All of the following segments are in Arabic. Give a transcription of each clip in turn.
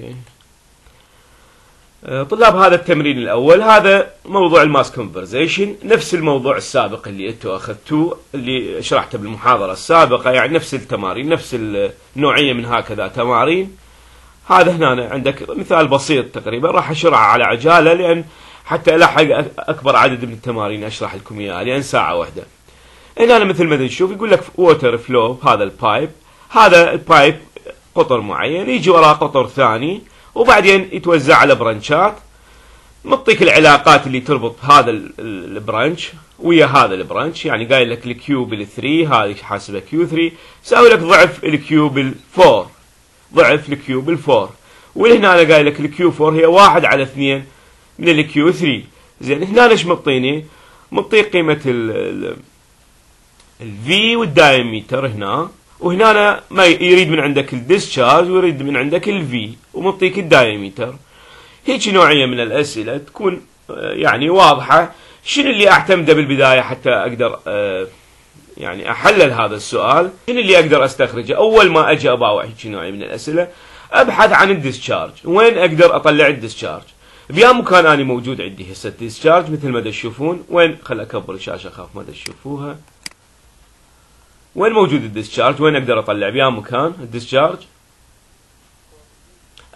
okay. آه، طلاب هذا التمرين الأول هذا موضوع ال mass conservation نفس الموضوع السابق اللي أنتم أخذتوه اللي شرحته بالمحاضرة السابقة يعني نفس التمارين نفس النوعية من هكذا تمارين. هذا هنا عندك مثال بسيط تقريبا راح أشرحه على عجالة لأن حتى ألحق أكبر عدد من التمارين أشرح لكم اياها لأن ساعة واحدة. هنا مثل ما نشوف يقول لك water flow هذا ال pipe هذا ال pipe قطر معين يجي وراه قطر ثاني وبعدين يتوزع على برانشات. مطيك العلاقات اللي تربط هذا ال branch ويا هذا ال branch. يعني قايل لك ال Q بال 3 هذه حاسبة Q 3 ساوي لك ضعف ال Q بال 4 ضعف الكيو بال 4 وهنا قايل لك ال Q 4 هي 1 على 2 من ال Q 3 زين هنا ليش مطيني؟ مطيك قيمة ال ال V وال diameter هنا. وهنا ما يريد من عندك ال discharge ويريد من عندك ال V ومعطيك ال diameter هيك نوعية من الأسئلة تكون آه، يعني واضحة. شنو اللي أعتمده بالبداية حتى أقدر آه، يعني أحلل هذا السؤال؟ شنو اللي أقدر أستخرجه؟ أول ما أجي أباوع هيك نوعية من الأسئلة أبحث عن ال discharge وين أقدر أطلع ال discharge بيا مكان أنا موجود عندي هسه ال discharge مثل ما تشوفون. وين؟ خل أكبر الشاشة أخاف ما تشوفوها. وين موجود ال discharge؟ وين أقدر أطلع بيا مكان ال discharge.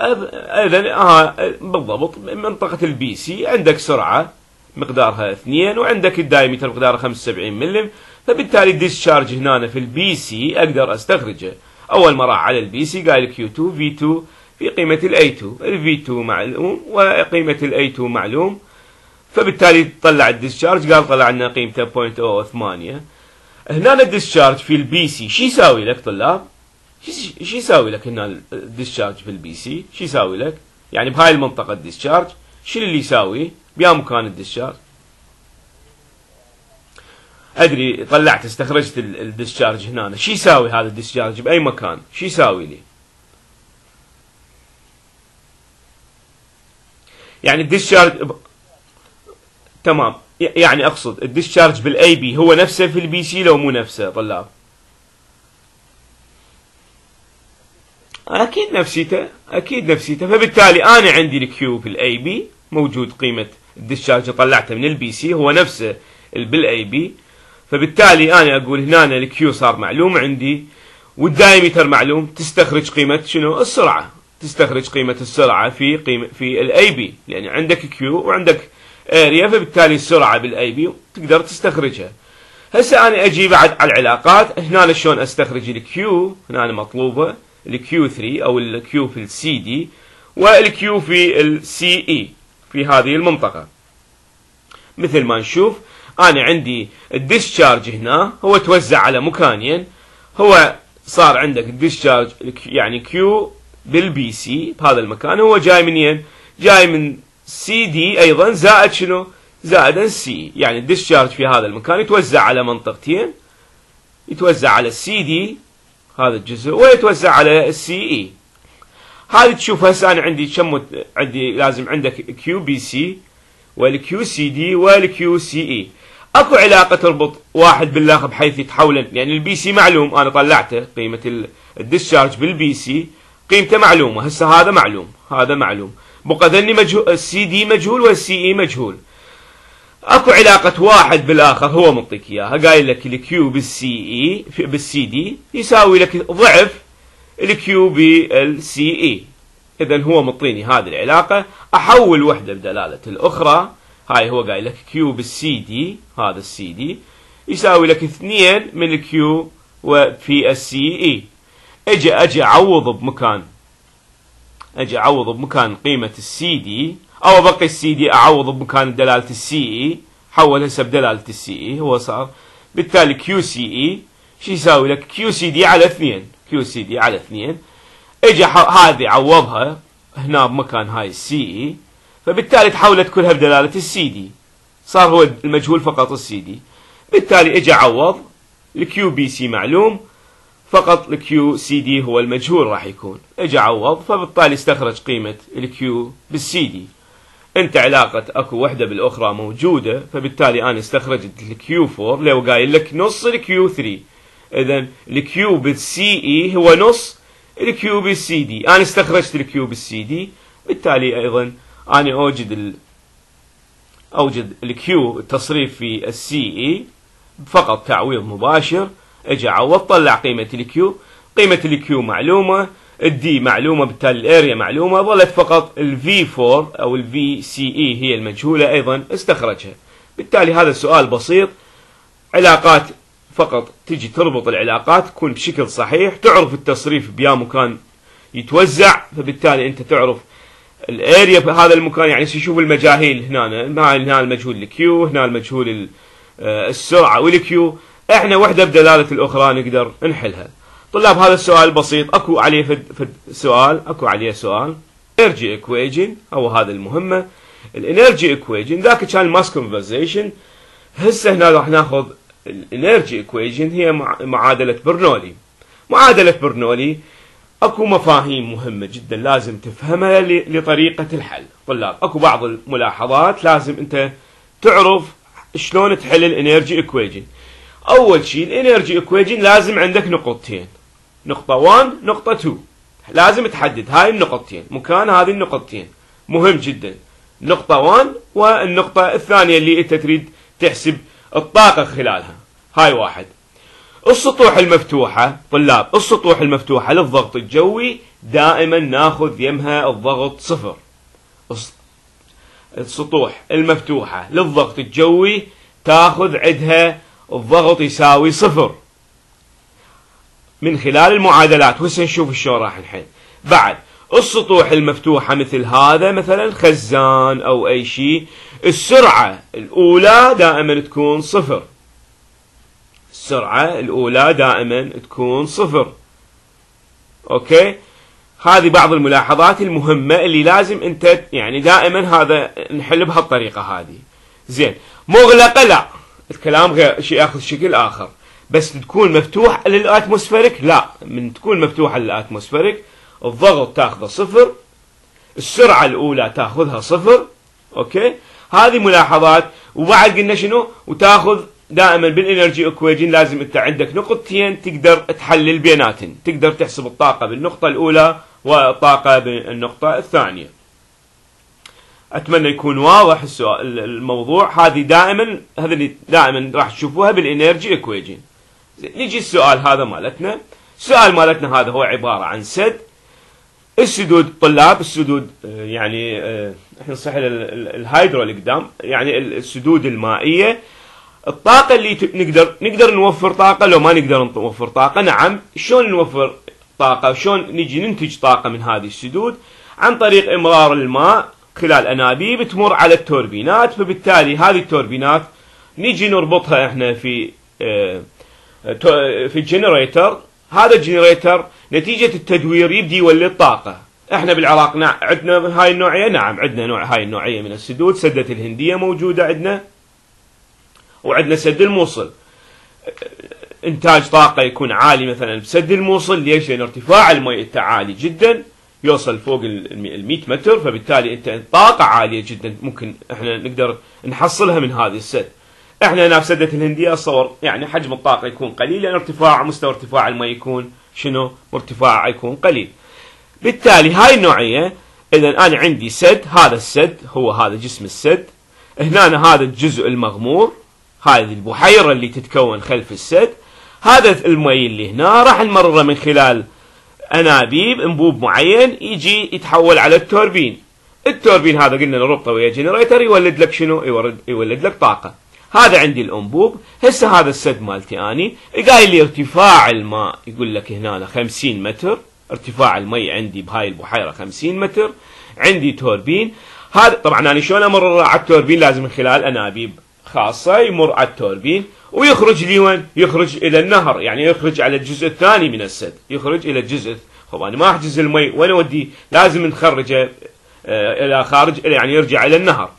إذا آه بالضبط. منطقة ال BC عندك سرعة مقدارها 2 وعندك ال diameter مقداره 75 ملم فبالتالي ال discharge هنا في ال BC أقدر أستخرجه. أول ما راح على ال BC قال Q 2 في 2 في قيمة ال A 2 ال V 2 معلوم وقيمة ال A 2 معلوم. فبالتالي طلع ال discharge قال طلع لنا قيمته 0.08 هنا ال discharge في ال BC شو يساوي لك طلاب؟ شو يساوي لك هنا ال discharge في ال BC؟ شو يساوي لك؟ يعني بهاي المنطقة ال discharge شنو اللي يساوي؟ بيا مكان ال discharge أدري طلعت استخرجت ال discharge هنا شو يساوي هذا ال discharge بأي مكان؟ شو يساوي لي؟ يعني ال discharge تمام. يعني أقصد ال discharge بال AB هو نفسه في ال BC لو مو نفسه طلاب. أكيد نفسيته أكيد نفسيته. فبالتالي أنا عندي ال Q في ال AB موجود قيمة ال discharge طلعته من ال BC هو نفسه بال AB فبالتالي أنا أقول هنا ال Q صار معلوم عندي وال diameter معلوم. تستخرج قيمة شنو؟ السرعة. تستخرج قيمة السرعة في قيمة في ال AB لأن عندك Q وعندك area فبالتالي السرعة بال AB تقدر تستخرجها. هسه أنا أجي بعد على العلاقات هنا شلون أستخرج ال Q؟ هنا مطلوبه ال Q 3 أو ال Q في السي دي وال Q في ال CE في هذه المنطقة. مثل ما نشوف أنا عندي ال discharge هنا هو توزع على مكانين. هو صار عندك ال discharge يعني Q بال BC بهذا المكان هو جاي منين؟ جاي من سي دي أيضا زائد شنو؟ زائد C يعني ال discharge في هذا المكان يتوزع على منطقتين. يتوزع على السي دي هذا الجزء ويتوزع على ال CA هذه تشوف هسه أنا عندي كم عندي لازم عندك Q BC وال Q CD وال Q CA أكو علاقة تربط واحد بالآخر بحيث يتحولن. يعني ال BC معلوم أنا طلعته قيمة ال discharge بال BC قيمته معلومة هسه هذا معلوم هذا معلوم. بقى ذني مجهول السي دي مجهول وال CA مجهول؟ أكو علاقة واحد بالآخر هو معطيك إياها قايل لك ال Q بال CA بال CD يساوي لك ضعف ال Q بال CA. اذا هو معطيني هذه العلاقة. أحول وحدة بدلالة الأخرى هاي هو قايل لك كيو بالسي دي هذا السي دي يساوي لك اثنين من ال Q وفي ال CA. أجي أجي اعوض بمكان. أجي اعوض بمكان قيمة السي دي. أو ابقي السي دي اعوض بمكان دلالة ال CA. حول هسه بدلالة ال CA. هو صار. بالتالي Q CA. شو يساوي لك؟ Q CD على اثنين. Q CD على اثنين. أجي هذه عوضها هنا بمكان هاي ال CA. فبالتالي تحولت كلها بدلالة السي دي. صار هو المجهول فقط السي دي. بالتالي أجي عوض ال Q BC معلوم. فقط ال Q CD هو المجهول راح يكون. اجى عوض فبالتالي استخرج قيمة ال Q بال CD انت علاقة اكو وحدة بالاخرى موجودة فبالتالي أنا استخرجت ال Q 4 لو قايل لك نص ال Q 3 اذا ال Q بال CA هو نص ال Q بال CD أنا استخرجت ال Q بال CD بالتالي أيضا أنا اوجد ال اوجد ال Q التصريف في ال CA فقط تعويض مباشر. أجي اعوض طلع قيمة ال Q. قيمة ال Q معلومة ال D معلومة بالتالي ال area معلومة ظلت فقط ال V 4 أو ال V CA هي المجهولة أيضا استخرجها. بالتالي هذا سؤال بسيط. علاقات فقط تجي تربط العلاقات تكون بشكل صحيح تعرف التصريف بيا مكان يتوزع فبالتالي أنت تعرف ال area في هذا المكان. يعني تشوف المجاهيل هنا هنا المجهول ال Q هنا المجهول آه، السرعة وال Q. إحنا وحدة بدلالة الأخرى نقدر نحلها. طلاب هذا السؤال بسيط. أكو عليه فد, فد سؤال أكو عليه سؤال. energy equation أو هذا المهمة. ال energy equation ذاك كان mass conservation هسه هنا راح ناخذ ال energy equation هي معادلة برنولي. معادلة برنولي أكو مفاهيم مهمة جدا لازم تفهمها لطريقة الحل. طلاب أكو بعض الملاحظات لازم أنت تعرف شلون تحل ال energy equation أول شيء ال energy equation لازم عندك نقطتين. نقطة 1 نقطة 2 لازم تحدد هاي النقطتين. مكان هذه النقطتين. مهم جدا. نقطة 1 والنقطة الثانية اللي أنت تريد تحسب الطاقة خلالها. هاي واحد. السطوح المفتوحة طلاب السطوح المفتوحة للضغط الجوي دائما ناخذ يمها الضغط صفر. السطوح المفتوحة للضغط الجوي تاخذ عدها الضغط يساوي صفر. من خلال المعادلات وهسه نشوف شلون راح نحل بعد السطوح المفتوحة مثل هذا مثلا خزان أو أي شيء السرعة الأولى دائما تكون صفر. السرعة الأولى دائما تكون صفر. okay؟ هذه بعض الملاحظات المهمة اللي لازم أنت يعني دائما هذا نحل بهالطريقة هذه. زين مغلقة لا. الكلام غير شيء ياخذ شكل آخر. بس تكون مفتوح لل atmospheric؟ لا. من تكون مفتوحة لل atmospheric الضغط تاخذه صفر السرعة الأولى تاخذها صفر okay؟ هذه ملاحظات. وبعد قلنا شنو؟ وتاخذ دائما بال energy equation لازم أنت عندك نقطتين تقدر تحلل بيناتهم. تقدر تحسب الطاقة بالنقطة الأولى والطاقة بالنقطة الثانية. أتمنى يكون واضح السؤال الموضوع. هذه دائما هذا اللي دائما راح تشوفوها بال energy equation نجي السؤال هذا مالتنا. السؤال مالتنا هذا هو عبارة عن سد. السدود طلاب السدود آه، يعني آه، إحنا صح ال hydro قدام يعني السدود المائية. الطاقة اللي نقدر نقدر نوفر طاقة لو ما نقدر نوفر طاقة. نعم شلون نوفر طاقة؟ شلون نجي ننتج طاقة من هذه السدود؟ عن طريق إمرار الماء. خلال أنابيب تمر على التوربينات فبالتالي هذه التوربينات نجي نربطها إحنا في آه، في ال generator. هذا ال generator نتيجة التدوير يبدي يولد طاقة إحنا بالعراق عندنا هاي النوعية؟ نعم عندنا نوع هاي النوعية من السدود. سدة الهندية موجودة عندنا وعندنا سد الموصل. إنتاج طاقة يكون عالي مثلا بسد الموصل ليش؟ لأن ارتفاع المي عالي جدا. يوصل فوق ال 100 متر فبالتالي أنت طاقة عالية جدا ممكن إحنا نقدر نحصلها من هذه السد. إحنا هنا في سدة الهندية اتصور يعني حجم الطاقة يكون قليل لأن ارتفاع مستوى ارتفاع المي يكون شنو؟ ارتفاع يكون قليل. بالتالي هاي النوعية إذا أنا عندي سد هذا السد هو هذا جسم السد هنا هذا الجزء المغمور هذه البحيرة اللي تتكون خلف السد هذا المي اللي هنا راح نمرره من خلال انابيب انبوب معين يجي يتحول على التوربين. التوربين هذا قلنا نربطه ويا generator يولد لك شنو؟ يولد, يولد لك طاقة. هذا عندي الأنبوب. هسه هذا السد مالتي أني. قايل لي ارتفاع الماء يقول لك هنا 50 متر. ارتفاع المي عندي بهاي البحيرة 50 متر. عندي توربين. هذا طبعا أنا شلون امرر على التوربين؟ لازم من خلال انابيب خاصة يمر على التوربين ويخرج لي وين؟ يخرج إلى النهر يعني يخرج على الجزء الثاني من السد يخرج إلى الجزء خب أنا ما أحجز المي وين أوديه؟ لازم نخرجه آه، إلى خارج يعني يرجع إلى النهر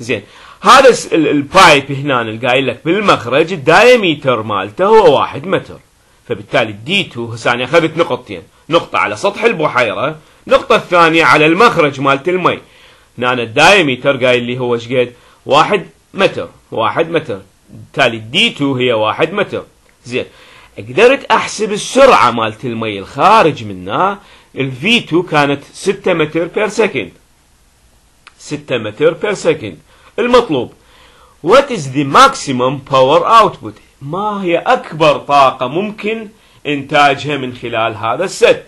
زين هذا ال pipe هنا قايل لك بالمخرج ال diameter مالته هو واحد متر فبالتالي D2 هسه أنا أخذت نقطتين نقطة على سطح البحيرة نقطة الثانية على المخرج مالت المي هنا ال diameter قايل لي هو إيش قد؟ واحد متر واحد متر. بالتالي D2 هي واحد متر. زين. قدرت أحسب السرعة مالت المي الخارج منها. ال V2 كانت 6 متر per second 6 متر per second المطلوب. What is the maximum power output? ما هي أكبر طاقة ممكن إنتاجها من خلال هذا السد؟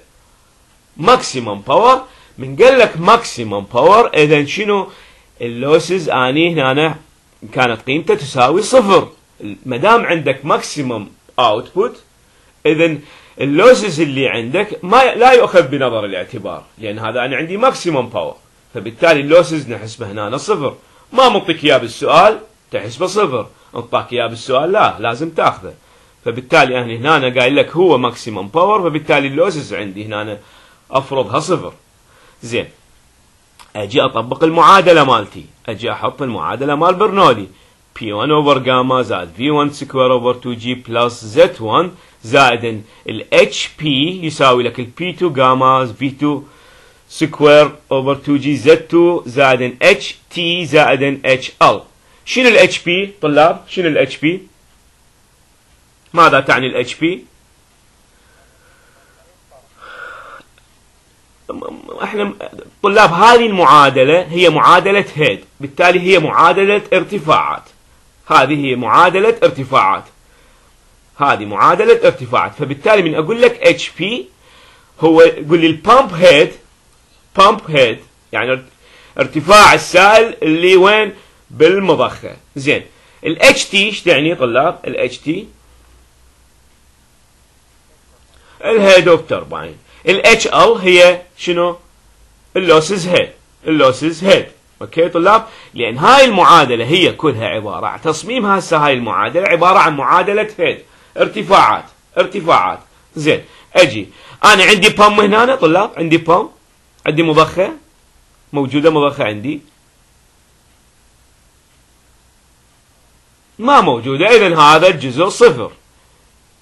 Maximum power. من قال لك maximum power إذا شنو؟ ال losses أني هنا كانت قيمته تساوي صفر. ما دام عندك maximum output إذا ال losses اللي عندك ما لا يؤخذ بنظر الاعتبار لأن هذا أنا عندي maximum power. فبالتالي ال losses نحسبه هنا صفر. ما منطيك إياه بالسؤال تحسبه صفر. انطاك اياه بالسؤال لا لازم تأخذه. فبالتالي أنا هنا قايل لك هو maximum power فبالتالي ال losses عندي هنا أفرضها صفر. زين. أجي أطبق المعادلة مالتي. أجي أحط المعادلة مال برنولي. P1 over gamma زائد V1 square over 2G plus Z1 زائد ال HP يساوي لك ال P2 gamma V2 square over 2G Z2 زائد HT زائد HL شنو ال HP طلاب؟ شنو ال HP ماذا تعني ال HP إحنا طلاب هذه المعادلة هي معادلة head بالتالي هي معادلة ارتفاعات. هذه هي معادلة ارتفاعات. هذه معادلة ارتفاعات. فبالتالي من أقول لك HP هو يقول لي ال pump head pump head يعني ارتفاع السائل اللي وين؟ بالمضخة. زين. ال HT إيش تعني طلاب؟ ال HT ال head of turbine ال HL هي شنو؟ ال losses head ال losses head okay طلاب؟ لأن هاي المعادلة هي كلها عبارة عن تصميمها هسه هاي المعادلة عبارة عن معادلة head ارتفاعات. ارتفاعات. زين. أجي. أنا عندي pump هنا طلاب؟ عندي pump عندي مضخة؟ موجودة مضخة عندي؟ ما موجودة. إذا هذا الجزء صفر.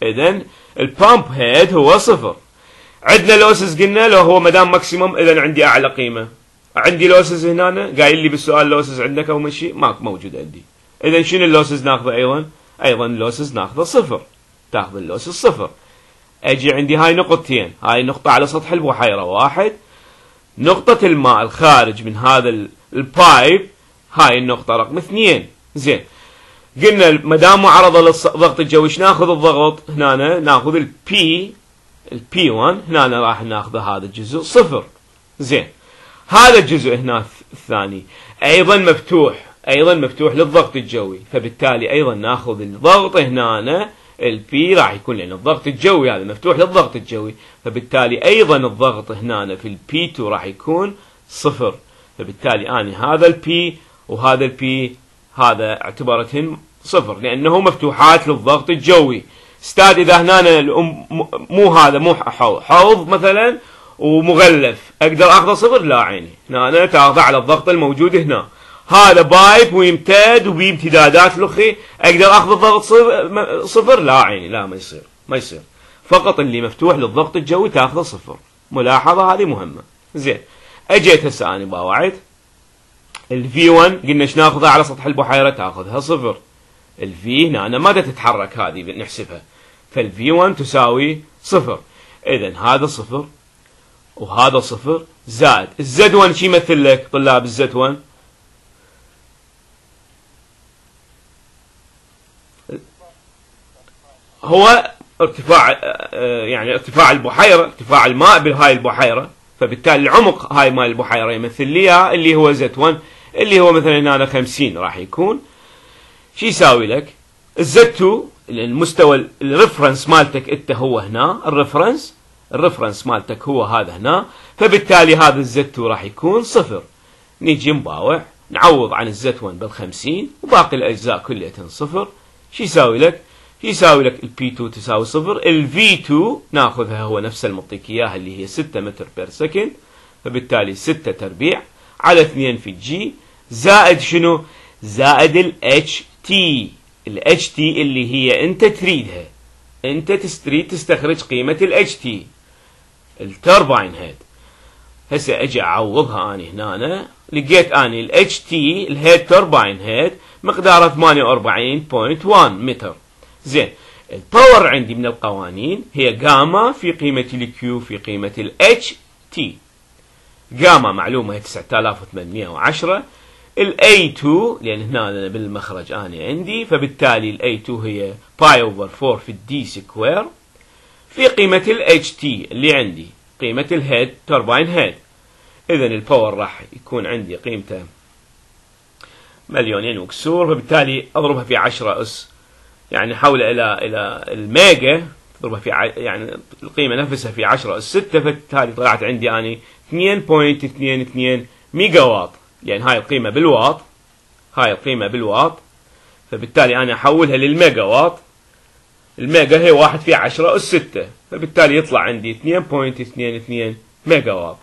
إذا ال pump head هو صفر. عندنا losses قلنا لو هو مدام maximum إذا عندي أعلى قيمة. عندي losses هنا قايل لي بالسؤال losses عندك أو مشي ما موجود عندي. إذا شنو ال losses ناخذه أيضا؟ أيضا ال losses ناخذه صفر. تاخذ ال losses صفر. أجي عندي هاي نقطتين. هاي نقطة على سطح البحيرة واحد. نقطة الماء الخارج من هذا ال pipe هاي النقطة رقم اثنين. زين. قلنا ما دام معرضة للضغط الجوي إيش ناخذ الضغط؟ هنا ناخذ ال P ال P1 هنا راح ناخذ هذا الجزء. صفر. زين. هذا الجزء هنا الثاني. أيضا مفتوح. أيضا مفتوح للضغط الجوي. فبالتالي أيضا ناخذ الضغط هنا. ال P راح يكون لأن الضغط الجوي هذا مفتوح للضغط الجوي. فبالتالي أيضا الضغط هنا في ال P2 راح يكون صفر. فبالتالي أنا هذا ال P وهذا ال P هذا اعتبرتهن صفر. لأنه مفتوحات للضغط الجوي. استاد إذا هنا مو هذا مو حوض. مثلا ومغلف. أقدر أخذه صفر؟ لا عيني. هنا أنا تاخذه على الضغط الموجود هنا. هذا pipe ويمتد وبامتدادات لخي. أقدر أخذ الضغط صفر, صفر؟ لا عيني. لا ما يصير. ما يصير. فقط اللي مفتوح للضغط الجوي تاخذه صفر. ملاحظة؟ هذه مهمة. زين. أجيت هسه أنا باوع ال V1 قلنا إيش ناخذها على سطح البحيرة؟ تأخذها صفر. ال V هنا أنا ما تتحرك هذه نحسبها. فال V1 تساوي صفر. إذا هذا صفر وهذا صفر زائد. ال Z1 شو يمثل لك طلاب ال Z1 هو ارتفاع يعني ارتفاع البحيرة ارتفاع الماء بهاي البحيرة. فبالتالي العمق هاي مال البحيرة يمثل لي اللي هو Z1 اللي هو مثلا هنا 50 راح يكون. شو يساوي لك ال Z2 المستوى ال reference مالتك انت هو هنا ال reference ال reference مالتك هو هذا هنا فبالتالي هذا ال Z2 راح يكون صفر نيجي نباوع نعوض عن ال Z1 بال 50 وباقي الأجزاء كلها صفر شو يساوي لك؟ يساوي لك ال P2 تساوي صفر ال V2 ناخذها هو نفس المنطيك إياها اللي هي 6 متر per second فبالتالي 6 تربيع على 2 في G زائد شنو؟ زائد الاتش تي الاتش تي اللي هي انت تريدها. انت تريد تستخرج قيمة ال HT ال turbine head هسه أجي اعوضها اني هنا لقيت اني ال HT ال head turbine head مقداره 48.1 متر. زين ال power عندي من القوانين هي جاما في قيمة ال Q في قيمة ال HT gamma معلومة هي 9810 ال A2 لأن هنا بالمخرج أنا عندي فبالتالي ال A2 هي pi over 4 في ال D square في قيمة ال HT اللي عندي قيمة ال head turbine head إذا الباور راح يكون عندي قيمته مليونين وكسور فبالتالي أضربها في 10 أس. يعني حول إلى إلى الميجا تضربها في يعني القيمة نفسها في 10 أس 6 فبالتالي طلعت عندي أنا 2.22 ميجا واط. يعني هاي القيمة بالواط هاي القيمة بالواط فبالتالي أنا أحولها للميجا واط الميجا هي واحد في عشرة أس ستة فبالتالي يطلع عندي 2.22 ميجا واط